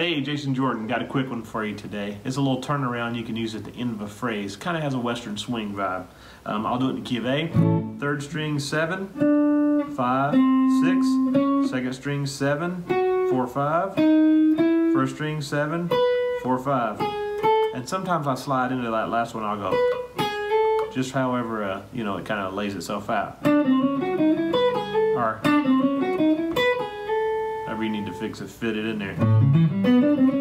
Hey, Jason Jordan, got a quick one for you today. It's a little turnaround you can use at the end of a phrase. Kind of has a western swing vibe. Um, I'll do it in the key of A. Third string seven, five, six. Second string seven, four, five. First string seven, four, five. And sometimes I slide into that last one. I'll go just however uh, you know it kind of lays itself out. To fix it, fit it in there.